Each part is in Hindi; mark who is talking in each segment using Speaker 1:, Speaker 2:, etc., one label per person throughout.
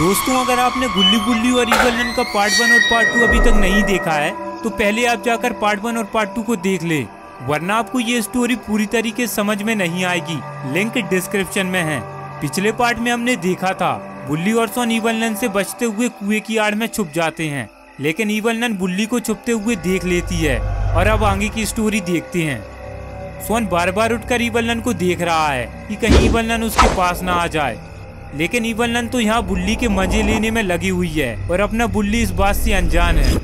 Speaker 1: दोस्तों, अगर आपने गुल्ली गुल्ली और ईवल नन का पार्ट वन और पार्ट टू अभी तक नहीं देखा है तो पहले आप जाकर पार्ट वन और पार्ट टू को देख ले, वरना आपको ये स्टोरी पूरी तरीके समझ में नहीं आएगी। लिंक डिस्क्रिप्शन में है। पिछले पार्ट में हमने देखा था बुल्ली और सोन ईवल नन से बचते हुए कुएँ की आड़ में छुप जाते हैं, लेकिन ईवल नन बुल्ली को छुपते हुए देख लेती है और अब आगे की स्टोरी देखते हैं। सोन बार बार उठकर ईवल नन को देख रहा है कि कहीं ईवल नन उसके पास ना आ जाए। लेकिन इवन नन तो यहाँ बुल्ली के मज़े लेने में लगी हुई है और अपना बुल्ली इस बात से अनजान है।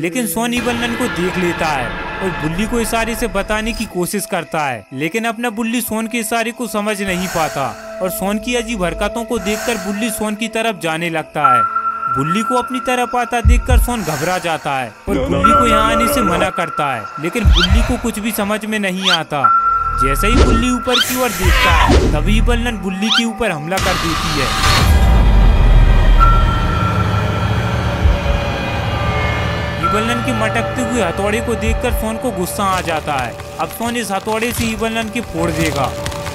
Speaker 1: लेकिन सोन ईवल नन को देख लेता है और बुल्ली को इशारे से बताने की कोशिश करता है। लेकिन अपना बुल्ली सोन के इशारे को समझ नहीं पाता और सोन की अजीब हरकतों को देखकर बुल्ली सोन की तरफ़ जाने लगता है। बुल्ली को अपनी तरफ़ आता देखकर सोन घबरा जाता है और बुल्ली को यहाँ आने से मना करता है। लेकिन बुल्ली को कुछ भी समझ में नहीं आता। जैसे ही बुल्ली ऊपर की ओर देखता है, तभी बल्लन बुल्ली के ऊपर हमला कर देती है। ईबलन के मटकते हुए हथौड़े को देखकर सोन को गुस्सा आ जाता है। अब सोन इस हथौड़े से ईबलन के फोड़ देगा।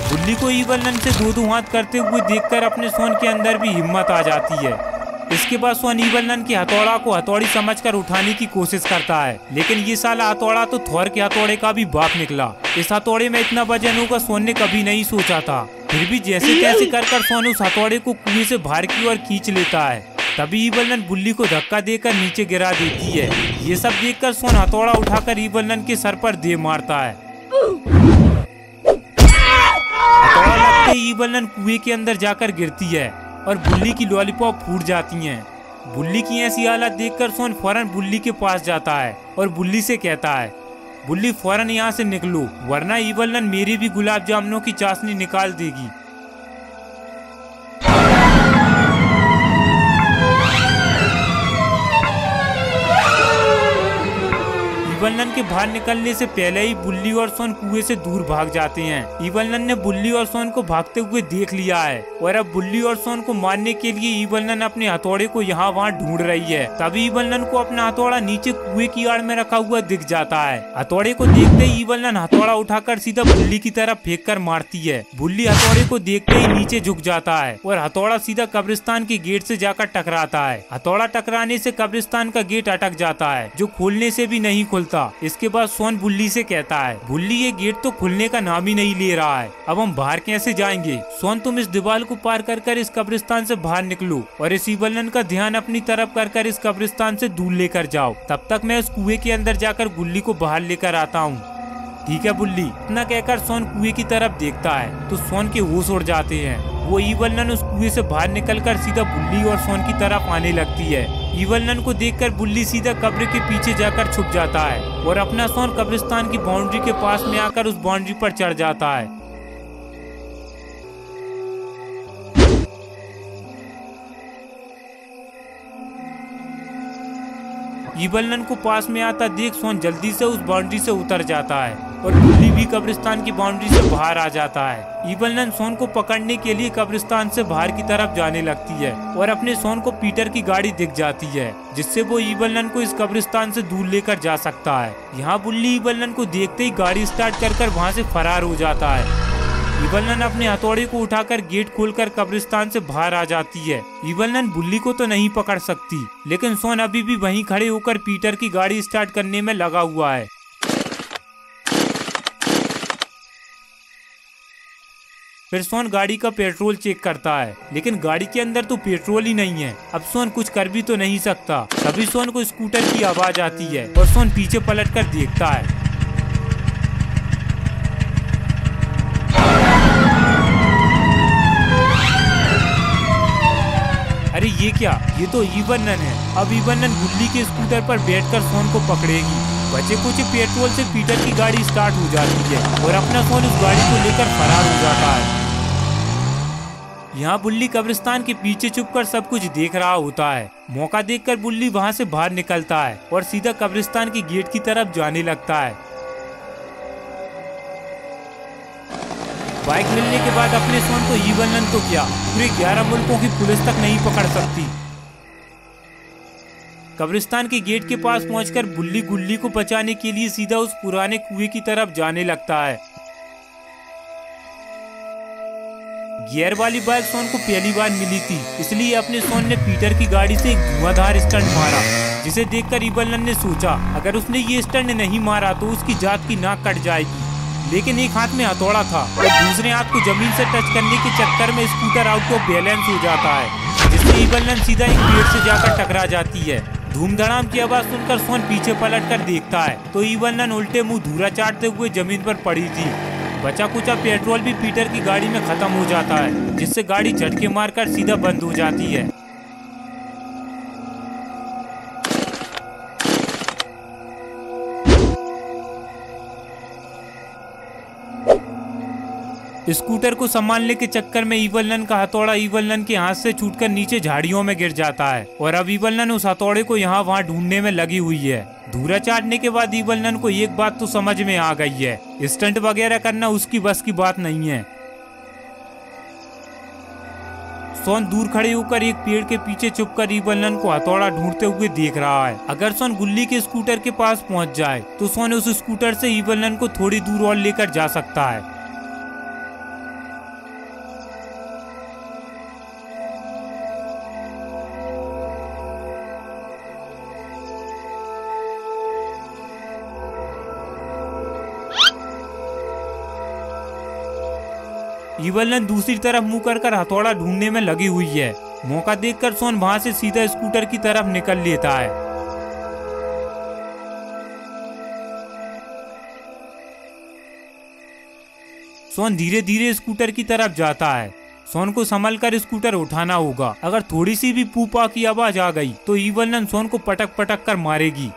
Speaker 1: बुल्ली को ईबलन से दो दो हाथ करते हुए देखकर अपने सोन के अंदर भी हिम्मत आ जाती है। इसके बाद सोन ईबलन के हथौड़ा को हथौड़ी समझकर उठाने की कोशिश करता है। लेकिन ये साला हथौड़ा तो थोर के हथौड़े का भी बाप निकला। इस हथौड़े में इतना वज़न होगा सोन ने कभी नहीं सोचा था। फिर भी जैसे तैसे कर कर सोन उस हथौड़े को कुएँ से बाहर की ओर खींच लेता है। तभी ईबलन बुल्ली को धक्का देकर नीचे गिरा देती है। ये सब देखकर सोन हथौड़ा उठाकर ईबलन के सर पर दे मारता है। हथौड़ा लगते ही कुएँ के अंदर जाकर गिरती है। और बुल्ली की लॉलीपॉप फूट जाती हैं। बुल्ली की ऐसी हालत देखकर सोन फ़ौरन बुल्ली के पास जाता है और बुल्ली से कहता है, बुल्ली फ़ौरन यहाँ से निकलो, वरना ईवलन मेरी भी गुलाब जामुनों की चाशनी निकाल देगी ईवलन के बाहर निकलने से पहले ही बुल्ली और सोन कुएँ से दूर भाग जाते हैं। ईवलन ने बुल्ली और सोन को भागते हुए देख लिया है और अब बुल्ली और सोन को मारने के लिए ईवलन अपने हथौड़े को यहाँ वहाँ ढूंढ रही है। तभी ईवलन को अपना हथौड़ा नीचे कुएँ की आड़ में रखा हुआ दिख जाता है। हथौड़े को देखते ही ईवलन हथौड़ा उठाकर सीधा बुल्ली की तरफ़ फेंक कर मारती है। बुल्ली हथौड़े को देखते ही नीचे झुक जाता है और हथौड़ा सीधा कब्रिस्तान के गेट से जाकर टकराता है। हथौड़ा टकराने से कब्रिस्तान का गेट अटक जाता है, जो खोलने से भी नहीं खुलता। इसके बाद सोन बुल्ली से कहता है बुल्ली ये गेट तो खुलने का नाम ही नहीं ले रहा है। अब हम बाहर कैसे जाएँगे? सोन, तुम इस दीवार को पार कर कर इस कब्रिस्तान से बाहर निकलो और इस ईबलन का ध्यान अपनी तरफ़ कर कर इस कब्रिस्तान से दूर लेकर जाओ। तब तक मैं इस कुएँ के अंदर जाकर गुल्ली को बाहर लेकर आता हूँ। ठीक है बुल्ली इतना कहकर सोन कुएँ की तरफ़ देखता है तो सोन के होश उड़ जाते हैं। वो ईवलनन उस कुएँ से बाहर निकलकर सीधा बुल्ली और सोन की तरफ़ आने लगती है। ईवलनन को देखकर बुल्ली सीधा कब्र के पीछे जाकर छुप जाता है और अपना सोन कब्रिस्तान की बाउंड्री के पास में आकर उस बाउंड्री पर चढ़ जाता है। ईबलन को पास में आता देख सोन जल्दी से उस बाउंड्री से उतर जाता है। और बुल्ली भी कब्रिस्तान की बाउंड्री से बाहर आ जाता है। ईबलन सोन को पकड़ने के लिए कब्रिस्तान से बाहर की तरफ़ जाने लगती है और अपने सोन को पीटर की गाड़ी दिख जाती है, जिससे वो ईबलन को इस कब्रिस्तान से दूर लेकर जा सकता है। यहाँ बुल्ली ईबलन को देखते ही गाड़ी स्टार्ट कर कर वहाँ से फरार हो जाता है। ईवलनन अपने हथौड़े को उठाकर गेट खोलकर कब्रिस्तान से बाहर आ जाती है। ईवलनन बुल्ली को तो नहीं पकड़ सकती, लेकिन सोन अभी भी वहीं खड़े होकर पीटर की गाड़ी स्टार्ट करने में लगा हुआ है। फिर सोन गाड़ी का पेट्रोल चेक करता है। लेकिन गाड़ी के अंदर तो पेट्रोल ही नहीं है। अब सोन कुछ कर भी तो नहीं सकता। तभी सोन को स्कूटर की आवाज़ आती है और सोन पीछे पलट कर देखता है। अरे ये क्या? ये तो ईवनन है। अब ईवनन गुल्ली के स्कूटर पर बैठकर सोन को पकड़ेगी। बचे कुछ पेट्रोल से पीटर की गाड़ी स्टार्ट हो जाती है और अपना सोन उस गाड़ी को लेकर फरार हो जाता है। यहाँ बुल्ली कब्रिस्तान के पीछे छुपकर सब कुछ देख रहा होता है। मौका देखकर बुल्ली वहाँ से बाहर निकलता है और सीधा कब्रिस्तान के गेट की तरफ़ जाने लगता है। बाइक मिलने के बाद अपने सोन को ईवलन तो क्या, पूरे ग्यारह मुल्कों की पुलिस तक नहीं पकड़ सकती। कब्रिस्तान के गेट के पास पहुंचकर बुल्ली गुल्ली को बचाने के लिए सीधा उस पुराने कुएँ की तरफ़ जाने लगता है। गियर वाली बाइक सोन को पहली बार मिली थी, इसलिए अपने सोन ने पीटर की गाड़ी से धुआंधार स्टंट मारा, जिसे देखकर इवलन ने सोचा, अगर उसने ये स्टंट नहीं मारा तो उसकी जात की नाक कट जाएगी। लेकिन एक हाथ में हथौड़ा था और दूसरे हाथ को ज़मीन से टच करने के चक्कर में स्कूटर आउट ऑफ़ बैलेंस हो जाता है, जिससे इवलन सीधा एक पेड़ से जाकर टकरा जाती है। धूमधड़ाम की आवाज़ सुनकर सोन पीछे पलट कर देखता है तो इवलन उल्टे मुँह धूरा चाटते हुए ज़मीन पर पड़ी थी। बचा कुचा पेट्रोल भी पीटर की गाड़ी में खत्म हो जाता है, जिससे गाड़ी झटके मारकर सीधा बंद हो जाती है। स्कूटर को संभालने के चक्कर में ईवलन का हथौड़ा ईवलन के हाथ से छूटकर नीचे झाड़ियों में गिर जाता है, और अब ईवलन उस हथौड़े को यहाँ वहाँ ढूँढने में लगी हुई है। धूरा चाटने के बाद ईवलन को एक बात तो समझ में आ गई है। स्टंट वगैरह करना उसकी बस की बात नहीं है। सोन दूर खड़े होकर एक पेड़ के पीछे चुप कर छुपकर नन को हथौड़ा ढूंढते हुए देख रहा है। अगर सोन गुल्ली के स्कूटर के पास पहुँच जाए तो सोन उस स्कूटर से नन को थोड़ी दूर और लेकर जा सकता है। ईवलन दूसरी तरफ़ मुँह कर कर हथौड़ा ढूँढने में लगी हुई है। मौका देखकर सोन वहाँ से सीधा स्कूटर की तरफ़ निकल लेता है। सोन धीरे धीरे स्कूटर की तरफ़ जाता है। सोन को संभल कर स्कूटर उठाना होगा। अगर थोड़ी सी भी पूपा की आवाज़ आ गई तो ईवलन सोन को पटक पटक कर मारेगी।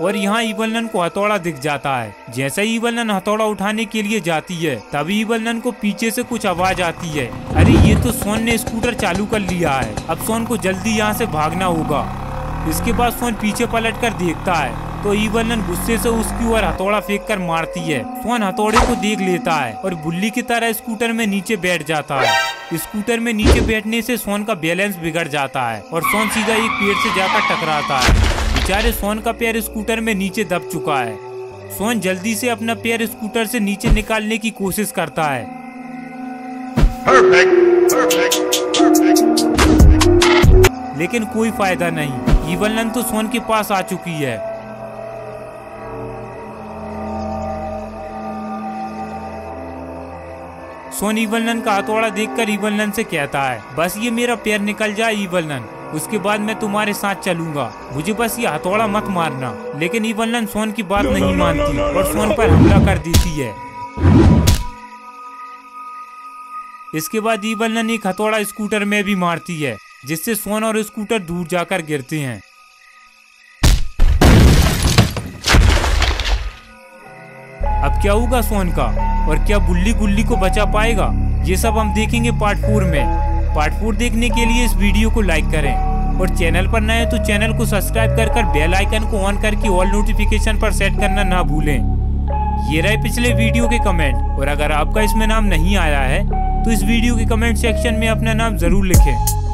Speaker 1: और यहाँ ईवलन को हथौड़ा दिख जाता है। जैसे ही ईवलन हथौड़ा उठाने के लिए जाती है, तभी ईवलन को पीछे से कुछ आवाज़ आती है। अरे, ये तो सोन ने स्कूटर चालू कर लिया है। अब सोन को जल्दी यहाँ से भागना होगा। इसके बाद सोन पीछे पलट कर देखता है। तो ईवलन गुस्से से उसकी ओर हथौड़ा फेंक कर मारती है। सोन हथौड़े को देख लेता है और बुल्ली की तरह स्कूटर में नीचे बैठ जाता है। स्कूटर में नीचे बैठने से सोन का बैलेंस बिगड़ जाता है और सोन सीधा एक पेड़ से जाकर टकराता है। बेचारे सोन का पैर स्कूटर में नीचे दब चुका है। सोन जल्दी से अपना पैर स्कूटर से नीचे निकालने की कोशिश करता है। Perfect, perfect, perfect. लेकिन कोई फ़ायदा नहीं। ईवलन तो सोन के पास आ चुकी है। सोन ईवलन का हथौड़ा देखकर ईवलन से कहता है बस ये मेरा पैर निकल जाए ईवलन उसके बाद मैं तुम्हारे साथ चलूँगा। मुझे बस ये हथौड़ा मत मारना। लेकिन ईवलन सोन की बात नहीं मानती और सोन पर हमला कर देती है। इसके बाद ईवलन एक हथौड़ा स्कूटर में भी मारती है जिससे सोन और स्कूटर दूर जाकर गिरते हैं। अब क्या होगा सोन का? और क्या बुल्ली गुल्ली को बचा पाएगा? ये सब हम देखेंगे पार्ट फोर में। पार्ट फोर देखने के लिए इस वीडियो को लाइक करें। और चैनल पर नए तो चैनल को सब्सक्राइब कर कर बेल आइकन को ऑन करके ऑल नोटिफिकेशन पर सेट करना ना भूलें। ये रहे पिछले वीडियो के कमेंट। और अगर आपका इसमें नाम नहीं आया है तो इस वीडियो के कमेंट सेक्शन में अपना नाम ज़रूर लिखें।